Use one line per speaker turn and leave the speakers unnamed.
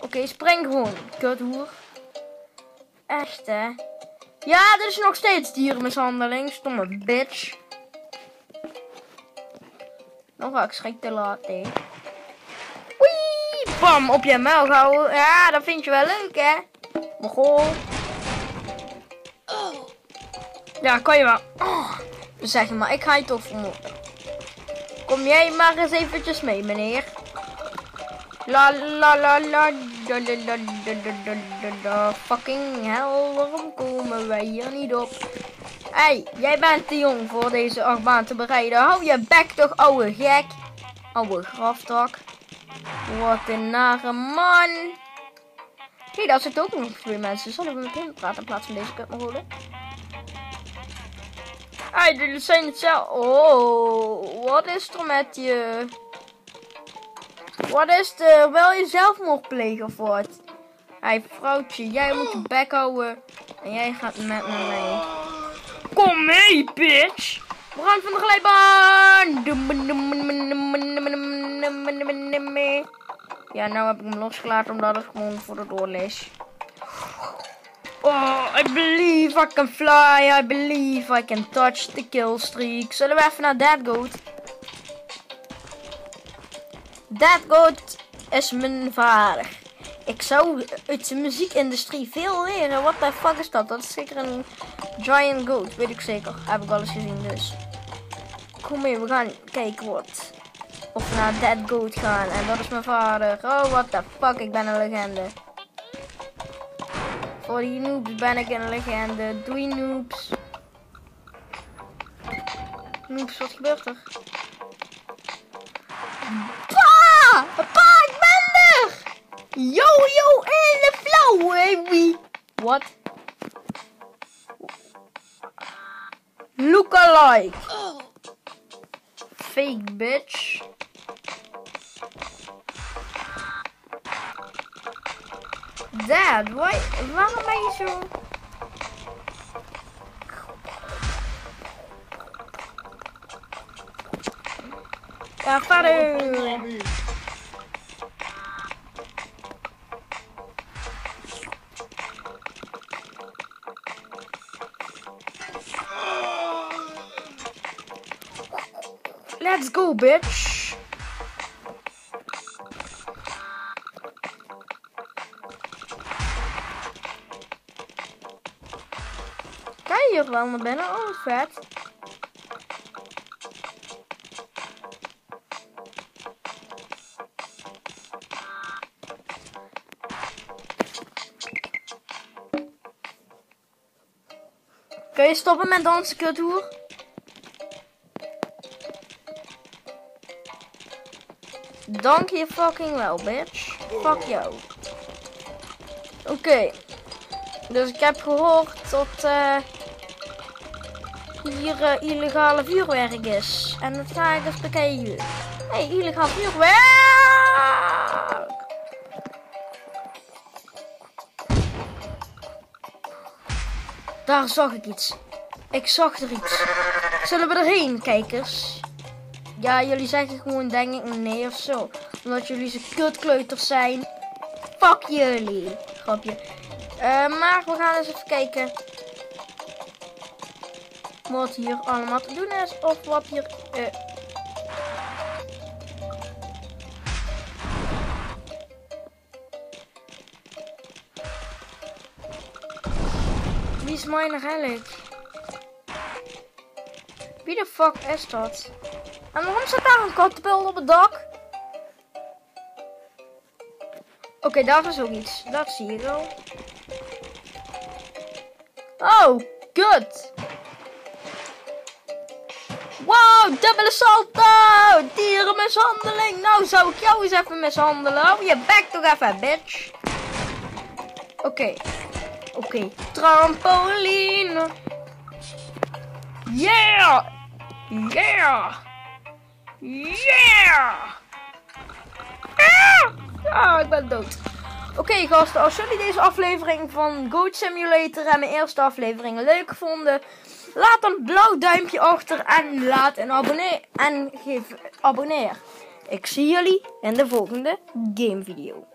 Oké, spring gewoon. Kuthoer. Echt, hè? Ja, dit is nog steeds dierenmishandeling. Stomme bitch. Dan ga ik schrik te laat, hè. Wee! Bam, op je muil houden. Ja, dat vind je wel leuk, hè? Mogol. Ja, kan je wel. Oh, zeg maar, ik ga je toch vermoorden. Kom jij maar eens eventjes mee, meneer. La la la la da da da da da da da Fucking hell, waarom komen wij hier niet op? Hey, jij bent te jong voor deze achtbaan te bereiden. Hou je bek toch, ouwe gek. Ouwe graftak. Wat een nare man. Hé, hey, daar zitten ook nog twee mensen. Zullen we met hem praten in plaats van deze kutmolen? Hé, jullie zijn hetzelfde. Oh, wat is er met je? Wat is er? Wil je wat? Hé, hey, vrouwtje, jij moet je bek houden. En jij gaat met me mee. Kom mee, bitch! Brand van de glijbaan! Ja, nou heb ik hem losgelaten omdat het gewoon voor de doorl is. Oh, I believe I can fly. I believe I can touch the kill streak. Zullen we even naar Dead Goat? Dead Goat is mijn vader. Ik zou uit de muziekindustrie veel leren. What the fuck is dat? Dat is zeker een giant goat, weet ik zeker. Heb ik al eens gezien dus. Kom mee, we gaan kijken wat. Of we naar Dead Goat gaan. En dat is mijn vader. Oh, what the fuck, ik ben een legende. Voor die noobs ben ik een legende. Doei noobs. Noobs, wat gebeurt er? Pa! Pa, ik ben er! Yo, yo, in de flow, baby! What? Look alike. Fake bitch. Dad, why, waarom ben je zo... Ja, vader. Let's go, bitch. Kan je hier naar binnen? Oh, vet. Kun je stoppen met dansen, kuthoer? Dank je fucking wel, bitch. Fuck jou. Oké. Dus ik heb gehoord dat eh hier eh, illegale vuurwerk is. En dat ga ik eens bekijken. Hey, illegaal vuurwerk! Daar zag ik iets. Ik zag er iets. Zullen we erheen, kijkers? Ja, jullie zeggen gewoon denk ik nee of zo. Omdat jullie zo kutkleuters zijn. Fuck jullie. Grapje. Uh, maar we gaan eens even kijken. Wat hier allemaal te doen is. Of wat hier... Uh... Wie is miner eigenlijk? Wie de fuck is dat? En waarom staat daar een kattenbeeld op het dak? Oké, daar is ook iets. Dat zie je wel. Oh, good. Wow, dubbele salto! Dierenmishandeling! Nou zou ik jou eens even mishandelen. Hou je bek toch even, bitch. Oké. Oké. Trampoline. Yeah! Yeah! Yeah! Ah, ik ben dood. Oké gasten, als jullie deze aflevering van Goat Simulator en mijn eerste aflevering leuk vonden, laat een blauw duimpje achter en laat een abonneer en geef abonneer. Ik zie jullie in de volgende game video.